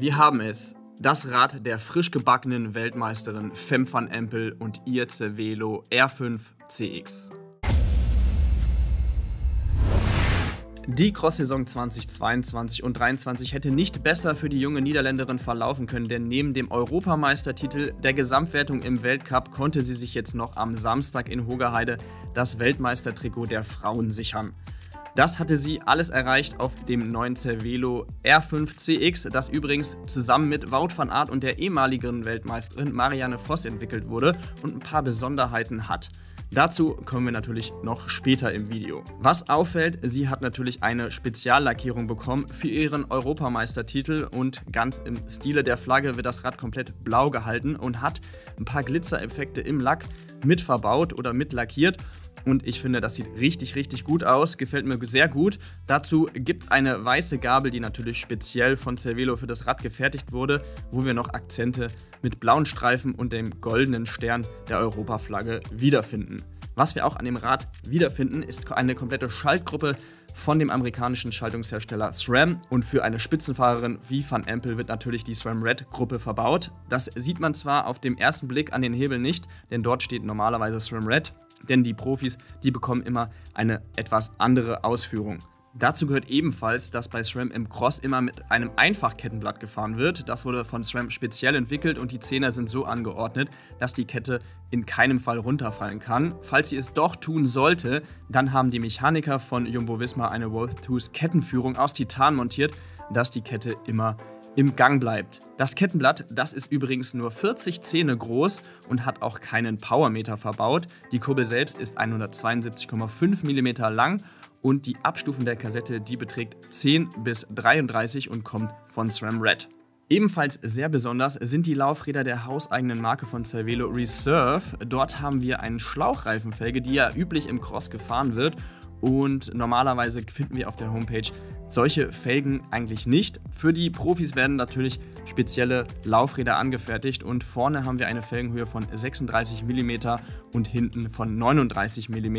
Wir haben es. Das Rad der frisch gebackenen Weltmeisterin Fem van Empel und ihr Cervelo R5 CX. Die Cross-Saison 2022 und 2023 hätte nicht besser für die junge Niederländerin verlaufen können, denn neben dem Europameistertitel der Gesamtwertung im Weltcup konnte sie sich jetzt noch am Samstag in Hogerheide das Weltmeistertrikot der Frauen sichern. Das hatte sie alles erreicht auf dem neuen Cervelo R5 CX, das übrigens zusammen mit Wout van Aert und der ehemaligen Weltmeisterin Marianne Voss entwickelt wurde und ein paar Besonderheiten hat. Dazu kommen wir natürlich noch später im Video. Was auffällt, sie hat natürlich eine Speziallackierung bekommen für ihren Europameistertitel und ganz im Stile der Flagge wird das Rad komplett blau gehalten und hat ein paar Glitzereffekte im Lack mit verbaut oder mit lackiert. Und ich finde, das sieht richtig, richtig gut aus. Gefällt mir sehr gut. Dazu gibt es eine weiße Gabel, die natürlich speziell von Cervelo für das Rad gefertigt wurde, wo wir noch Akzente mit blauen Streifen und dem goldenen Stern der Europaflagge wiederfinden. Was wir auch an dem Rad wiederfinden, ist eine komplette Schaltgruppe von dem amerikanischen Schaltungshersteller SRAM und für eine Spitzenfahrerin wie Van Empel wird natürlich die SRAM Red Gruppe verbaut. Das sieht man zwar auf dem ersten Blick an den Hebeln nicht, denn dort steht normalerweise SRAM Red, denn die Profis, die bekommen immer eine etwas andere Ausführung. Dazu gehört ebenfalls, dass bei SRAM im Cross immer mit einem Einfachkettenblatt gefahren wird. Das wurde von SRAM speziell entwickelt und die Zähne sind so angeordnet, dass die Kette in keinem Fall runterfallen kann. Falls sie es doch tun sollte, dann haben die Mechaniker von Jumbo Visma eine Wolf Tooth Kettenführung aus Titan montiert, dass die Kette immer im Gang bleibt. Das Kettenblatt, das ist übrigens nur 40 Zähne groß und hat auch keinen Powermeter verbaut. Die Kurbel selbst ist 172,5 mm lang und die Abstufen der Kassette, die beträgt 10 bis 33 und kommt von SRAM Red. Ebenfalls sehr besonders sind die Laufräder der hauseigenen Marke von Cervelo Reserve. Dort haben wir eine Schlauchreifenfelge, die ja üblich im Cross gefahren wird und normalerweise finden wir auf der Homepage solche Felgen eigentlich nicht. Für die Profis werden natürlich spezielle Laufräder angefertigt und vorne haben wir eine Felgenhöhe von 36 mm und hinten von 39 mm,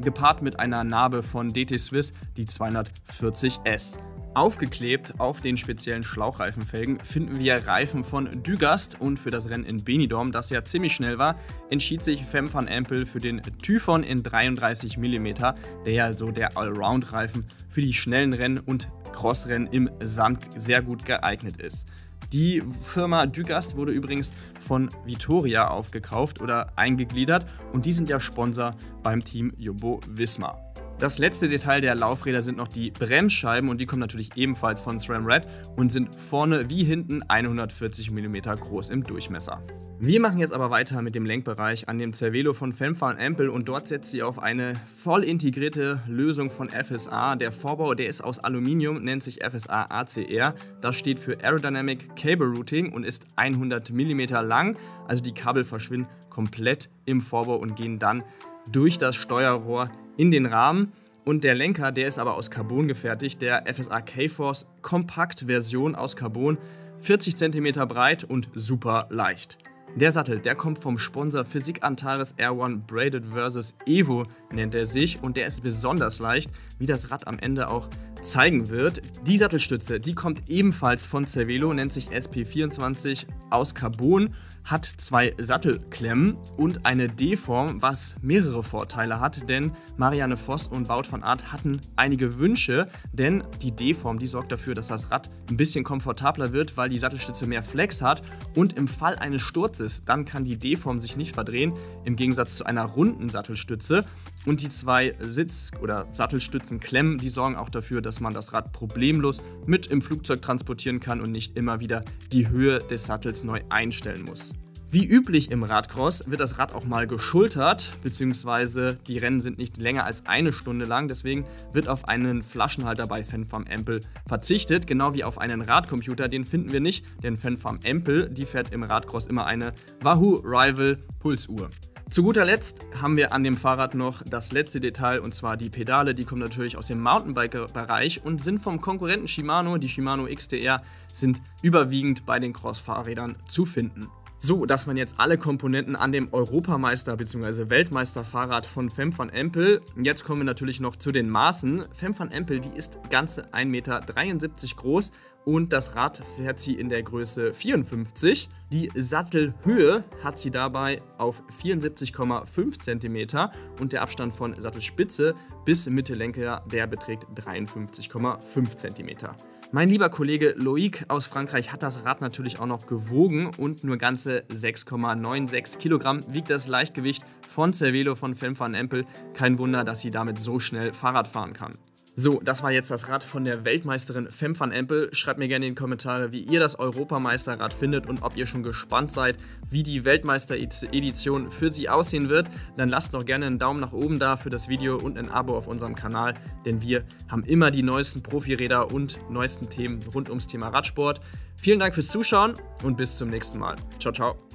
gepaart mit einer Narbe von DT Swiss, die 240S. Aufgeklebt auf den speziellen Schlauchreifenfelgen finden wir Reifen von Dugast und für das Rennen in Benidorm, das ja ziemlich schnell war, entschied sich Fem van Empel für den Typhon in 33 mm, der ja so der Allround-Reifen für die schnellen Rennen und Crossrennen im Sand sehr gut geeignet ist. Die Firma Dugast wurde übrigens von Vitoria aufgekauft oder eingegliedert und die sind ja Sponsor beim Team Jumbo Visma. Das letzte Detail der Laufräder sind noch die Bremsscheiben und die kommen natürlich ebenfalls von SRAM Red und sind vorne wie hinten 140 mm groß im Durchmesser. Wir machen jetzt aber weiter mit dem Lenkbereich an dem Cervelo von Femfa und Ampel und dort setzt sie auf eine voll integrierte Lösung von FSA. Der Vorbau, der ist aus Aluminium, nennt sich FSA ACR. Das steht für Aerodynamic Cable Routing und ist 100 mm lang. Also die Kabel verschwinden komplett im Vorbau und gehen dann durch das Steuerrohr in den Rahmen. Und der Lenker, der ist aber aus Carbon gefertigt, der FSA K-Force Kompakt-Version aus Carbon, 40 cm breit und super leicht. Der Sattel, der kommt vom Sponsor Physik Antares R1 Braided vs. Evo, nennt er sich, und der ist besonders leicht, wie das Rad am Ende auch zeigen wird. Die Sattelstütze, die kommt ebenfalls von Cervelo, nennt sich SP24 aus Carbon hat zwei Sattelklemmen und eine D-Form, was mehrere Vorteile hat, denn Marianne Voss und Wout van Aert hatten einige Wünsche, denn die D-Form, die sorgt dafür, dass das Rad ein bisschen komfortabler wird, weil die Sattelstütze mehr Flex hat und im Fall eines Sturzes, dann kann die D-Form sich nicht verdrehen, im Gegensatz zu einer runden Sattelstütze und die zwei Sitz- oder Sattelstützenklemmen, die sorgen auch dafür, dass man das Rad problemlos mit im Flugzeug transportieren kann und nicht immer wieder die Höhe des Sattels neu einstellen muss. Wie üblich im Radcross wird das Rad auch mal geschultert, beziehungsweise die Rennen sind nicht länger als eine Stunde lang, deswegen wird auf einen Flaschenhalter bei Fanfarm Ampel verzichtet, genau wie auf einen Radcomputer, den finden wir nicht, denn Fanfarm Ampel, die fährt im Radcross immer eine Wahoo Rival Pulsuhr. Zu guter Letzt haben wir an dem Fahrrad noch das letzte Detail und zwar die Pedale. Die kommen natürlich aus dem Mountainbiker-Bereich und sind vom Konkurrenten Shimano, die Shimano XDR, sind überwiegend bei den Cross-Fahrrädern zu finden. So, das waren jetzt alle Komponenten an dem Europameister- bzw. Weltmeisterfahrrad von Fem van Empel. Jetzt kommen wir natürlich noch zu den Maßen. Fem van Empel, die ist ganze 1,73 Meter groß und das Rad fährt sie in der Größe 54. Die Sattelhöhe hat sie dabei auf 74,5 cm und der Abstand von Sattelspitze bis Mittellenker, der beträgt 53,5 cm. Mein lieber Kollege Loic aus Frankreich hat das Rad natürlich auch noch gewogen und nur ganze 6,96 Kilogramm wiegt das Leichtgewicht von Cervelo von Fem van Empel. Kein Wunder, dass sie damit so schnell Fahrrad fahren kann. So, das war jetzt das Rad von der Weltmeisterin Fem van Empel. Schreibt mir gerne in die Kommentare, wie ihr das Europameisterrad findet und ob ihr schon gespannt seid, wie die Weltmeister-Edition für sie aussehen wird. Dann lasst doch gerne einen Daumen nach oben da für das Video und ein Abo auf unserem Kanal, denn wir haben immer die neuesten Profiräder und neuesten Themen rund ums Thema Radsport. Vielen Dank fürs Zuschauen und bis zum nächsten Mal. Ciao, ciao.